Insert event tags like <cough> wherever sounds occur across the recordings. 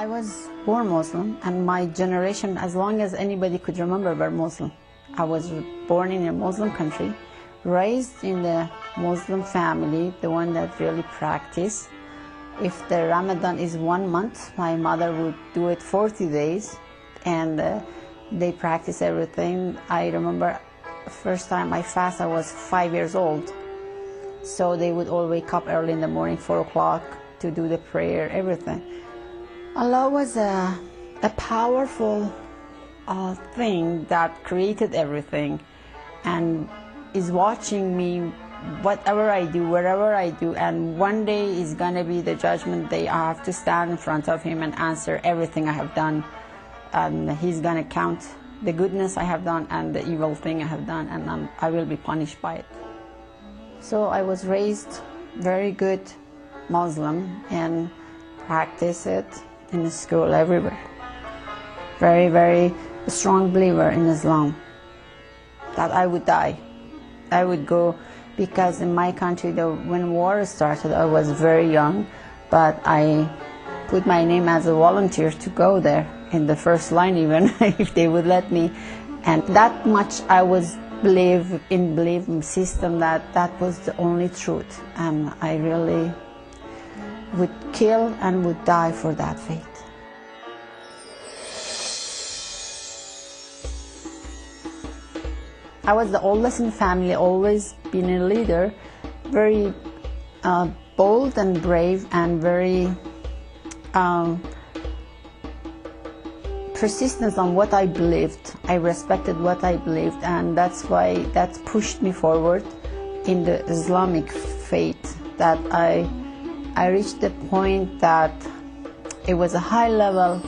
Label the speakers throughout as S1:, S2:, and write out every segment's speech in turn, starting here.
S1: I was born Muslim, and my generation, as long as anybody could remember, were Muslim. I was born in a Muslim country, raised in the Muslim family, the one that really practice. If the Ramadan is one month, my mother would do it 40 days, and uh, they practice everything. I remember the first time I fast, I was five years old. So they would all wake up early in the morning, four o'clock, to do the prayer, everything. Allah was a, a powerful uh, thing that created everything and is watching me whatever I do, wherever I do, and one day is gonna be the judgment day. I have to stand in front of Him and answer everything I have done. And He's gonna count the goodness I have done and the evil thing I have done, and I'm, I will be punished by it. So I was raised very good Muslim and practice it in the school everywhere. Very, very strong believer in Islam. That I would die. I would go because in my country, the, when war started, I was very young, but I put my name as a volunteer to go there in the first line even <laughs> if they would let me and that much I was believe in belief system that that was the only truth and I really would kill and would die for that faith. I was the oldest in the family, always been a leader, very uh, bold and brave and very um, persistence on what I believed. I respected what I believed, and that's why that pushed me forward in the Islamic faith. That I, I reached the point that it was a high level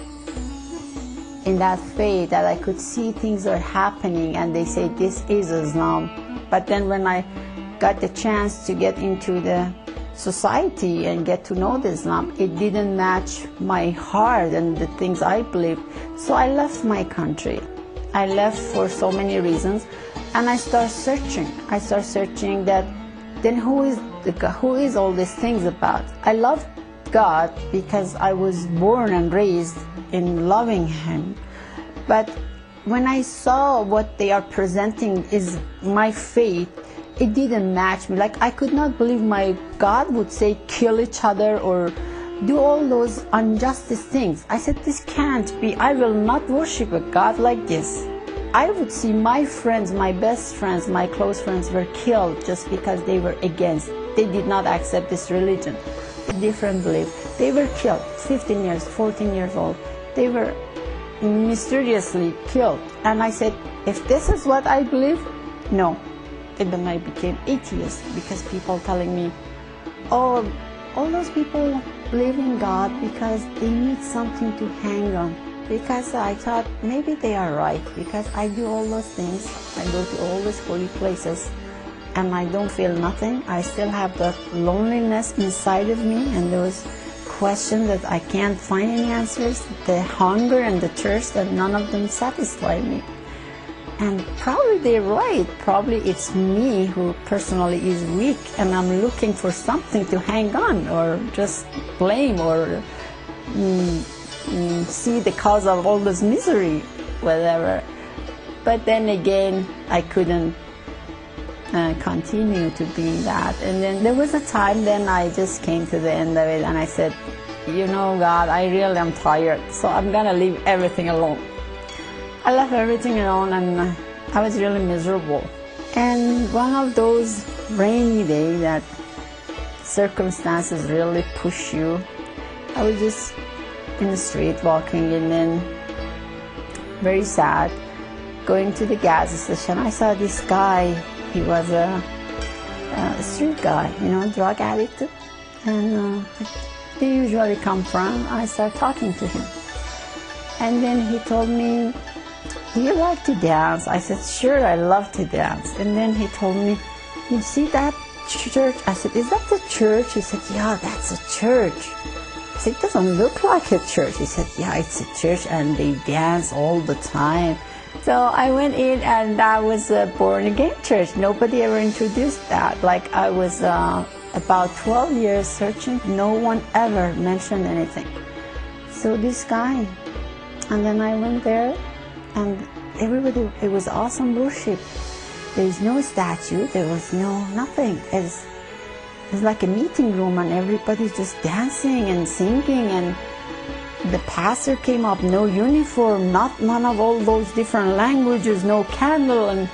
S1: in that faith that I could see things are happening, and they say this is Islam. But then when I got the chance to get into the society and get to know the Islam, it didn't match my heart and the things I believed. So I left my country. I left for so many reasons, and I start searching. I start searching that then who is the who is all these things about? I love God because I was born and raised in loving Him, but when I saw what they are presenting is my faith, it didn't match me. Like I could not believe my God would say kill each other or do all those injustice things. I said this can't be. I will not worship a God like this. I would see my friends, my best friends, my close friends were killed just because they were against. They did not accept this religion. Different belief. They were killed, 15 years, 14 years old. They were mysteriously killed. And I said, if this is what I believe, no, and then I became atheist because people telling me, oh, all those people believe in God because they need something to hang on. Because I thought maybe they are right because I do all those things. I go to all those holy places and I don't feel nothing. I still have that loneliness inside of me and those questions that I can't find any answers, the hunger and the thirst that none of them satisfy me. And probably they're right. Probably it's me who personally is weak and I'm looking for something to hang on or just blame or mm, mm, see the cause of all this misery, whatever. But then again, I couldn't uh, continue to be that. And then there was a time then I just came to the end of it and I said, you know, God, I really am tired, so I'm gonna leave everything alone. I left everything alone and I was really miserable. And one of those rainy days that circumstances really push you, I was just in the street walking and then very sad going to the gas station. I saw this guy, he was a, a street guy, you know, drug addict. And uh, he usually come from, I started talking to him. And then he told me, do you like to dance? I said, sure, I love to dance. And then he told me, you see that church? I said, is that the church? He said, yeah, that's a church. I it doesn't look like a church. He said, yeah, it's a church and they dance all the time. So I went in and that was a born again church. Nobody ever introduced that. Like I was uh, about 12 years searching. No one ever mentioned anything. So this guy, and then I went there, and everybody, it was awesome worship. There is no statue, there was no nothing. It's, it's like a meeting room, and everybody's just dancing and singing, and the pastor came up, no uniform, not none of all those different languages, no candle, and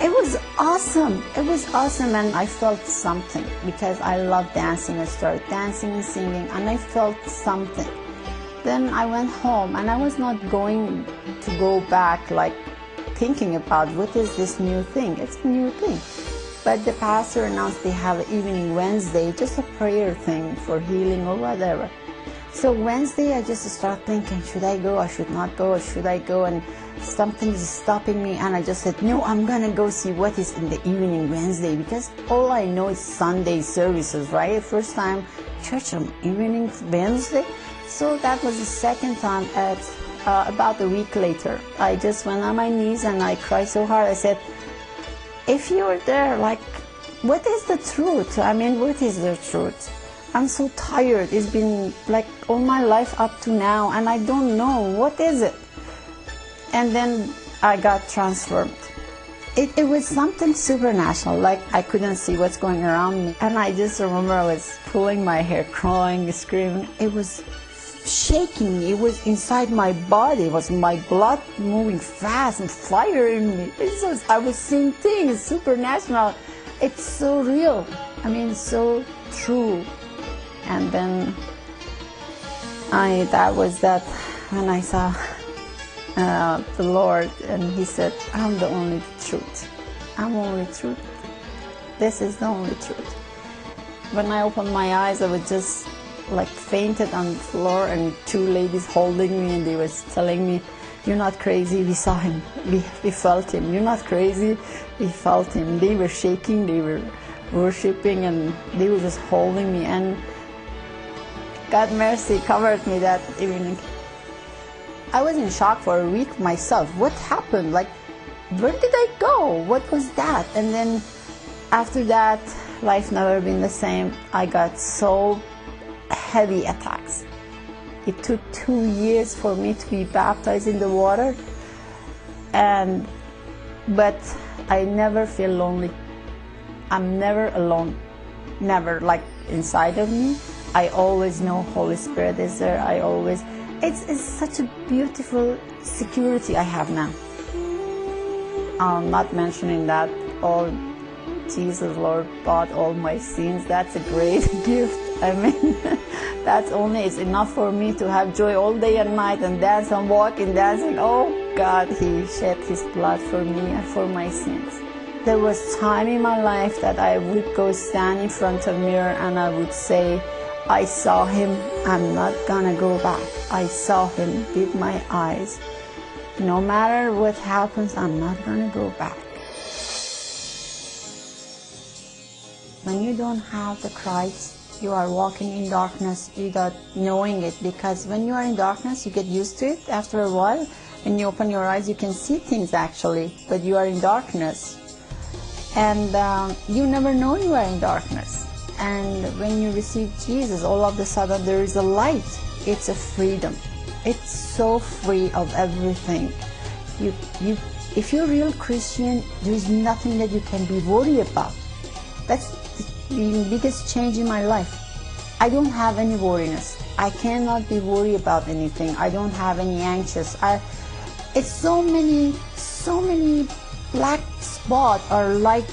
S1: it was awesome. It was awesome, and I felt something because I love dancing. I started dancing and singing, and I felt something. Then I went home, and I was not going to go back like thinking about what is this new thing. It's a new thing. But the pastor announced they have an evening Wednesday, just a prayer thing for healing or whatever. So Wednesday, I just start thinking, should I go? I should not go. Should I go? And something is stopping me. And I just said, no, I'm gonna go see what is in the evening Wednesday because all I know is Sunday services, right? First time church on evening Wednesday. So that was the second time at uh, about a week later. I just went on my knees and I cried so hard. I said, if you were there, like, what is the truth? I mean, what is the truth? I'm so tired. It's been like all my life up to now, and I don't know what is it. And then I got transformed. It, it was something supernatural, like I couldn't see what's going around me. And I just remember I was pulling my hair, crying, screaming. It was shaking. It was inside my body. It was my blood moving fast and fire in me. It's just, I was seeing things, supernatural. It's so real. I mean, so true and then I that was that when I saw uh, the Lord and He said, "I'm the only truth. I'm only truth. This is the only truth." When I opened my eyes, I was just like fainted on the floor, and two ladies holding me, and they was telling me, "You're not crazy. We saw him. We we felt him. You're not crazy. We felt him." They were shaking. They were worshiping, and they were just holding me and God mercy covered me that evening. I was in shock for a week myself. What happened? Like, where did I go? What was that? And then after that, life never been the same. I got so heavy attacks. It took two years for me to be baptized in the water, and but I never feel lonely. I'm never alone, never like inside of me. I always know Holy Spirit is there. I always, it's, it's such a beautiful security I have now. I'm not mentioning that all Jesus Lord bought all my sins. That's a great <laughs> gift. I mean, <laughs> that's only is enough for me to have joy all day and night and dance and walk and dancing. Oh God, He shed His blood for me and for my sins. There was time in my life that I would go stand in front of mirror and I would say, I saw him. I'm not gonna go back. I saw him with my eyes. No matter what happens, I'm not gonna go back. When you don't have the Christ, you are walking in darkness without knowing it because when you are in darkness, you get used to it after a while. When you open your eyes, you can see things actually, but you are in darkness. And um, you never know you are in darkness. And when you receive Jesus, all of a sudden there is a light. It's a freedom. It's so free of everything. You, you, if you're a real Christian, there is nothing that you can be worried about. That's the biggest change in my life. I don't have any worriness. I cannot be worried about anything. I don't have any anxious. I, it's so many, so many black spots are like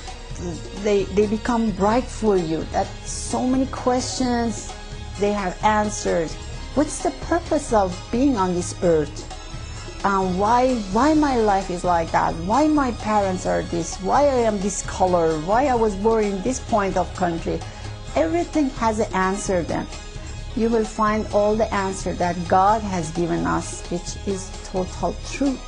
S1: they, they become bright for you. That so many questions, they have answers. What's the purpose of being on this earth? Um, why why my life is like that? Why my parents are this? Why I am this color? Why I was born in this point of country? Everything has an answer then. You will find all the answer that God has given us, which is total truth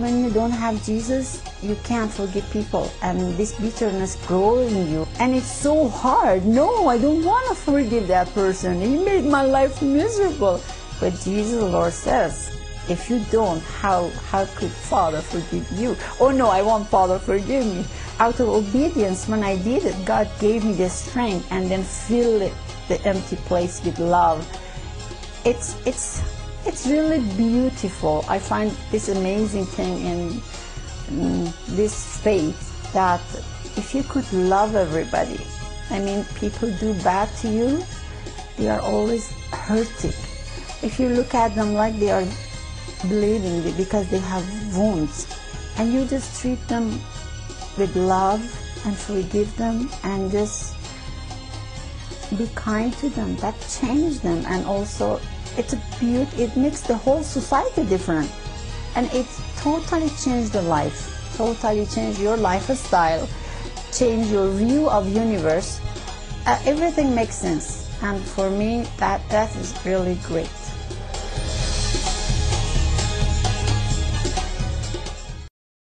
S1: when you don't have Jesus, you can't forgive people, and this bitterness grows in you. And it's so hard. No, I don't want to forgive that person. He made my life miserable. But Jesus, Lord says, if you don't, how how could Father forgive you? Oh no, I want Father forgive me. Out of obedience, when I did it, God gave me the strength and then filled it, the empty place with love. It's it's it's really beautiful. I find this amazing thing in, in this faith that if you could love everybody, I mean, people do bad to you, they are always hurting. If you look at them like they are bleeding because they have wounds, and you just treat them with love and forgive them and just be kind to them, that changes them and also it's a beauty, it makes the whole society different. And it totally changed the life, totally changed your lifestyle, change your view of universe. Uh, everything makes sense. And for me, that, that is really great.